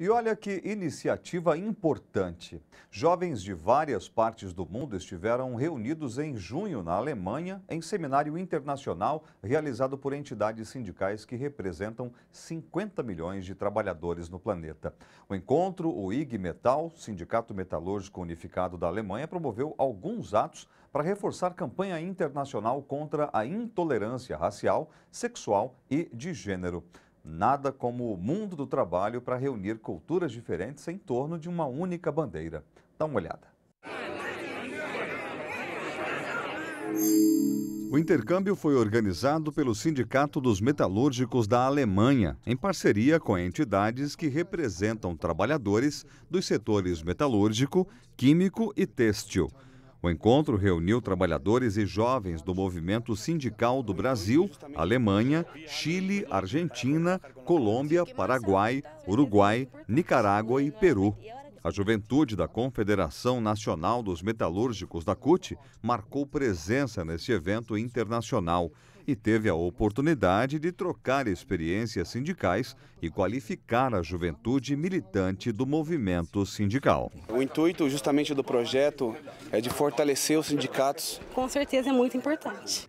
E olha que iniciativa importante. Jovens de várias partes do mundo estiveram reunidos em junho na Alemanha em seminário internacional realizado por entidades sindicais que representam 50 milhões de trabalhadores no planeta. O encontro, o IG Metal, Sindicato Metalúrgico Unificado da Alemanha, promoveu alguns atos para reforçar campanha internacional contra a intolerância racial, sexual e de gênero. Nada como o mundo do trabalho para reunir culturas diferentes em torno de uma única bandeira. Dá uma olhada. O intercâmbio foi organizado pelo Sindicato dos Metalúrgicos da Alemanha, em parceria com entidades que representam trabalhadores dos setores metalúrgico, químico e têxtil. O encontro reuniu trabalhadores e jovens do movimento sindical do Brasil, Alemanha, Chile, Argentina, Colômbia, Paraguai, Uruguai, Nicarágua e Peru. A juventude da Confederação Nacional dos Metalúrgicos da CUT marcou presença nesse evento internacional e teve a oportunidade de trocar experiências sindicais e qualificar a juventude militante do movimento sindical. O intuito justamente do projeto é de fortalecer os sindicatos. Com certeza é muito importante.